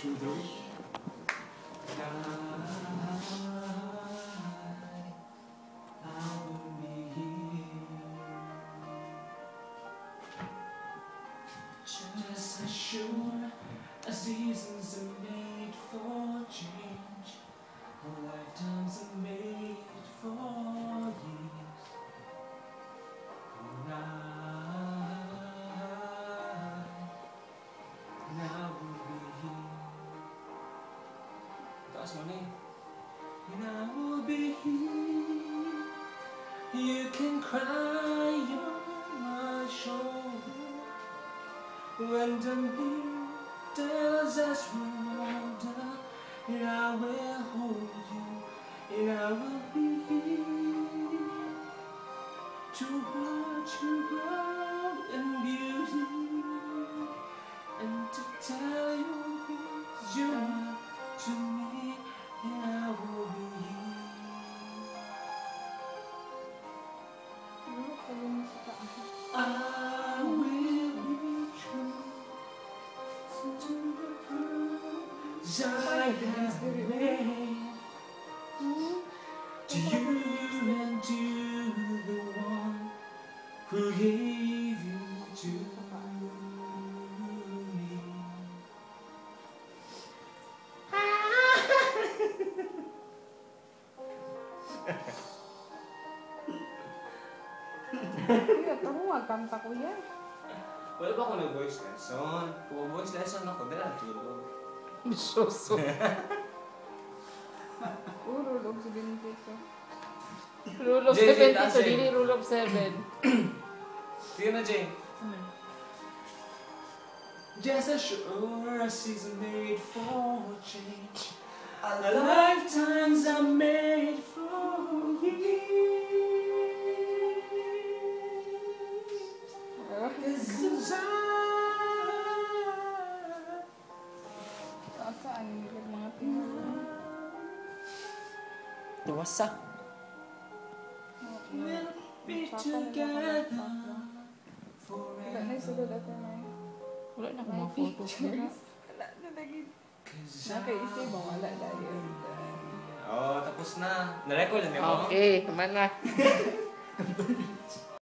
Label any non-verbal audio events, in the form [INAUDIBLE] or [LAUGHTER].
Just as sure as seasons are made for change, lifetimes are made That's my name. And I will be here. You can cry on my shoulder when the needles as older. And I will hold you, and I will be here to watch you grow have made to you and to the one who gave you to me. Kuya, taro nga, kanta ko yan. Wala ba ako nag-voice lesson? Kung voice lesson ako, dala tulog. Bisoso. Oh, rule of 72. Rule of JJ, 72, taas, dili rule of 7. Sige na, Jane. Just as sure as season made for change. A lifetimes are Iwasa. We'll be together Wala na mga photos niya. Wala na lagi. Nakaisip mo, wala na yun. Oh, tapos na. Na-record na mo? Okay, naman na. [LAUGHS]